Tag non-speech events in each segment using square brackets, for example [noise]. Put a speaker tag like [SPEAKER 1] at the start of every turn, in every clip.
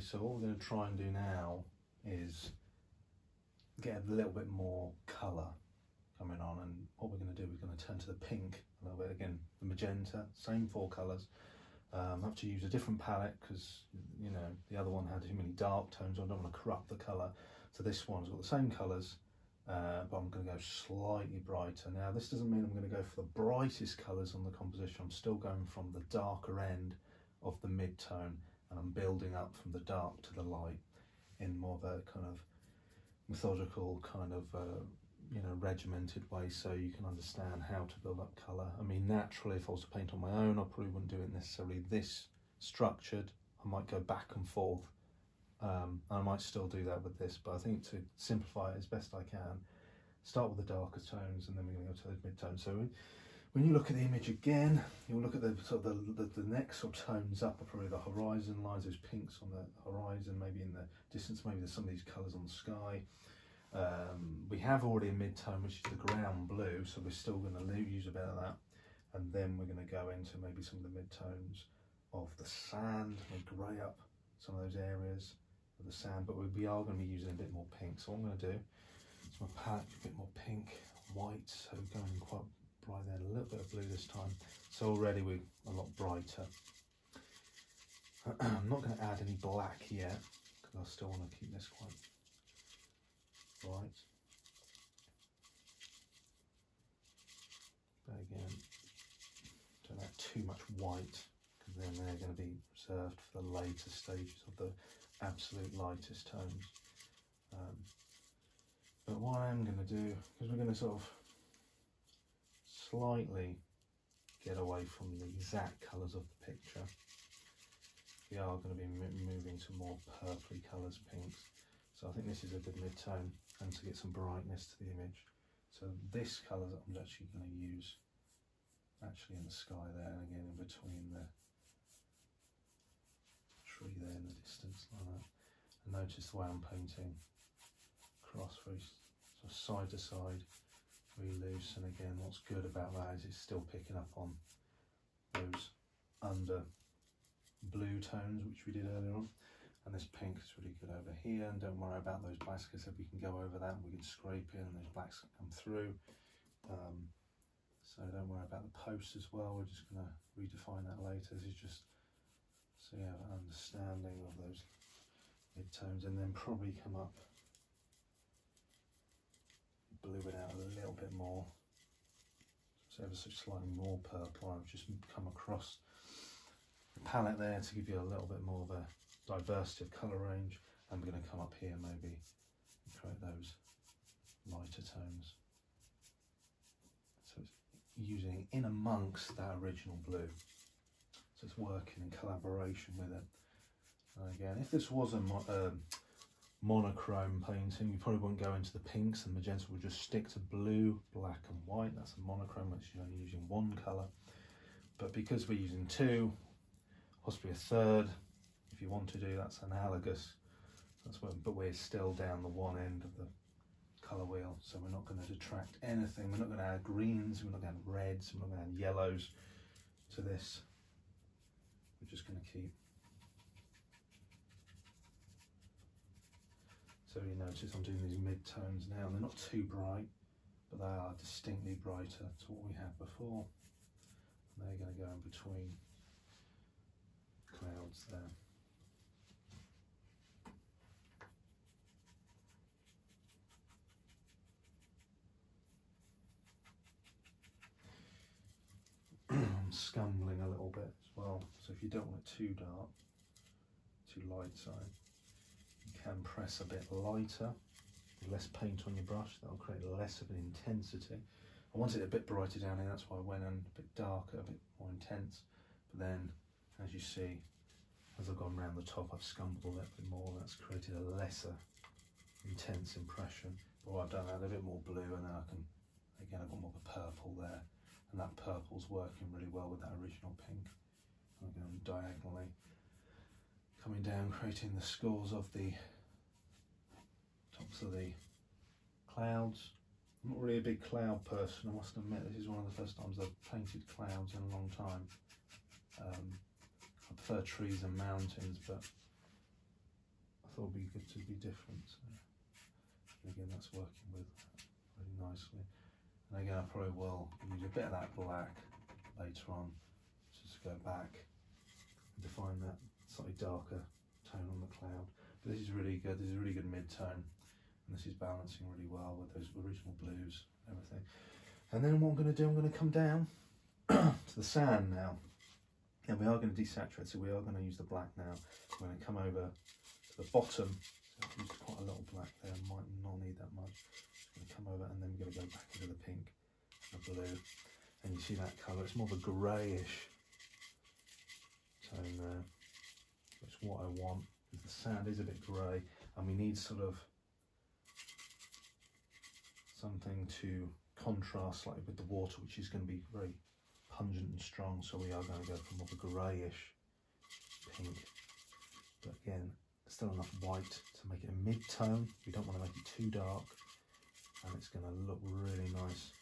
[SPEAKER 1] So what we're going to try and do now is get a little bit more colour coming on and what we're going to do, we're going to turn to the pink a little bit again, the magenta, same four colours. Um, I have to use a different palette because you know the other one had too many dark tones. I don't want to corrupt the colour. So this one's got the same colours, uh, but I'm going to go slightly brighter. Now this doesn't mean I'm going to go for the brightest colours on the composition. I'm still going from the darker end of the mid-tone and I'm building up from the dark to the light in more of a kind of methodical kind of uh, you know regimented way so you can understand how to build up color i mean naturally if i was to paint on my own i probably wouldn't do it necessarily this structured. I might go back and forth. Um, i might still do that with this but i think to simplify it as best i can start with the darker tones and then we're going to go to the mid tones so when you look at the image again, you'll look at the sort of the, the, the next sort of tones up probably the horizon lines, those pinks on the horizon, maybe in the distance, maybe there's some of these colours on the sky. Um, we have already a mid-tone, which is the ground blue, so we're still going to use a bit of that. And then we're going to go into maybe some of the mid-tones of the sand, and grey up some of those areas of the sand, but we are going to be using a bit more pink. So what I'm going to do is my palette a bit more pink, white, so going quite bright there, a little bit of blue this time. So already we're a lot brighter. [clears throat] I'm not going to add any black yet, because I still want to keep this quite bright. But again, don't add too much white, because then they're going to be reserved for the later stages of the absolute lightest tones. Um, but what I am going to do, because we're going to sort of slightly get away from the exact colours of the picture. We are going to be moving to more purpley colours, pinks. So I think this is a good mid-tone and to get some brightness to the image. So this colour that I'm actually going to use actually in the sky there and again in between the tree there in the distance like that. And notice the way I'm painting very sort of side to side loose and again what's good about that is it's still picking up on those under blue tones which we did earlier on. And this pink is really good over here and don't worry about those blacks because we can go over that and we can scrape in and those blacks can come through. Um, so don't worry about the posts as well we're just going to redefine that later. This is just so you have an understanding of those mid-tones and then probably come up blue it out a bit more. So ever so slightly more purple. I've just come across the palette there to give you a little bit more of a diversity of colour range. And we're going to come up here maybe and create those lighter tones. So it's using in amongst that original blue. So it's working in collaboration with it. And again, if this was a um, monochrome painting, you probably won't go into the pinks and magenta will just stick to blue, black and white. That's a monochrome, which you're only using one colour. But because we're using two, possibly a third, if you want to do, that's analogous. That's what, but we're still down the one end of the colour wheel, so we're not going to detract anything. We're not going to add greens, we're not going to add reds, we're not going to add yellows to this. We're just going to keep So you notice I'm doing these mid-tones now, they're not too bright, but they are distinctly brighter to what we had before. And they're going to go in between clouds there. [clears throat] I'm scumbling a little bit as well, so if you don't want it too dark, too light, sorry, can press a bit lighter, less paint on your brush, that'll create less of an intensity. I wanted it a bit brighter down here, that's why I went in a bit darker, a bit more intense. But then, as you see, as I've gone around the top, I've scumbled a little bit more. That's created a lesser intense impression. But what I've done, I a bit more blue, and then I can, again, I've got more of a purple there. And that purple's working really well with that original pink. I'm going diagonally coming down, creating the scores of the tops of the clouds. I'm not really a big cloud person, I must admit. This is one of the first times I've painted clouds in a long time. Um, I prefer trees and mountains, but I thought it'd be good to be different. So. again, that's working with really nicely. And again, I probably will use a bit of that black later on, just to go back and define that slightly darker tone on the cloud. But this is really good. This is a really good mid-tone, and this is balancing really well with those original blues and everything. And then what I'm going to do, I'm going to come down [clears throat] to the sand now. And we are going to desaturate, so we are going to use the black now. I'm going to come over to the bottom. So I've used quite a lot of black there, might not need that much. Just going to come over and then we're going to go back into the pink and the blue. And you see that colour, it's more of a greyish tone there. It's what I want. The sand is a bit grey and we need sort of something to contrast slightly with the water, which is going to be very pungent and strong. So we are going to go for more of a greyish pink. But again, still enough white to make it a mid-tone. We don't want to make it too dark. And it's going to look really nice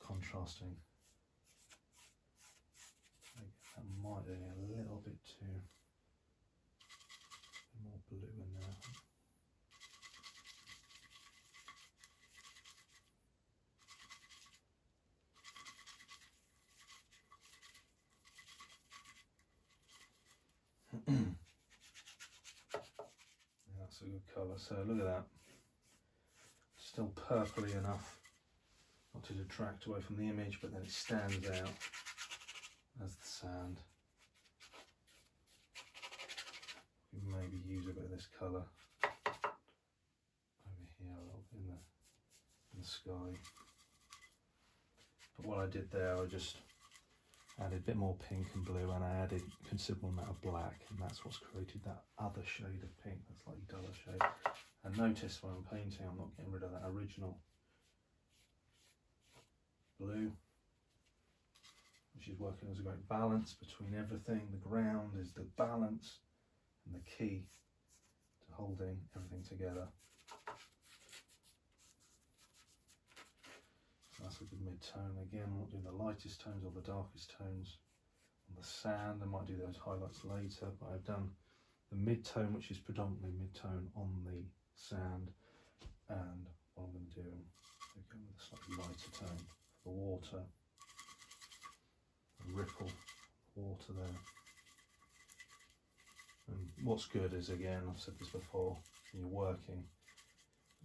[SPEAKER 1] contrasting. That might be a little bit too more blue in there. [clears throat] that's a good colour. So look at that. Still purpley enough not to detract away from the image, but then it stands out as the sand. maybe use a bit of this colour over here in the, in the sky. But what I did there, I just added a bit more pink and blue and I added a considerable amount of black and that's what's created that other shade of pink, that slightly duller shade. And notice when I'm painting, I'm not getting rid of that original blue, which is working as a great balance between everything. The ground is the balance and the key to holding everything together. A good mid-tone. Again, I'm not doing the lightest tones or the darkest tones on the sand. I might do those highlights later, but I've done the mid-tone, which is predominantly mid-tone on the sand. And what I'm going to do, is go with a slightly lighter tone for the water. A ripple water there. And what's good is, again, I've said this before, you're working,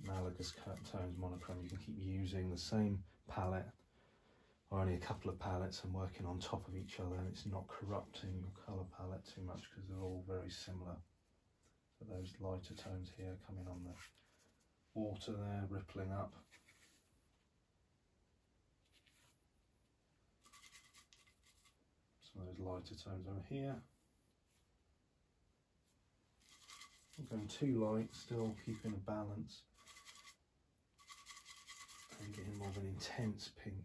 [SPEAKER 1] analogous tones, monochrome, you can keep using the same palette or only a couple of palettes and working on top of each other and it's not corrupting your colour palette too much because they're all very similar. So those lighter tones here coming on the water there, rippling up. Some of those lighter tones over here. Not going too light, still keeping a balance getting more of an intense pink.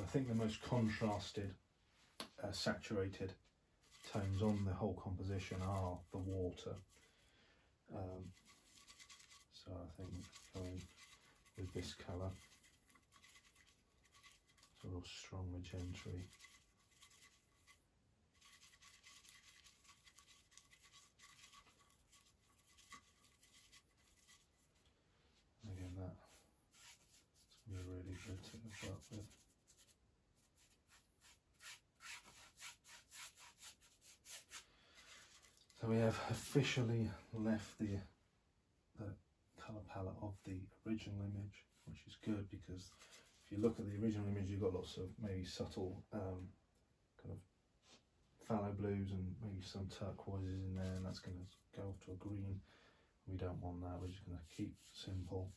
[SPEAKER 1] I think the most contrasted, uh, saturated tones on the whole composition are the water. Um, so I think going with this colour, it's a real strong magenta to with. So we have officially left the, the colour palette of the original image, which is good because if you look at the original image, you've got lots of maybe subtle um, kind of phthalo blues and maybe some turquoises in there, and that's going to go off to a green. We don't want that, we're just going to keep simple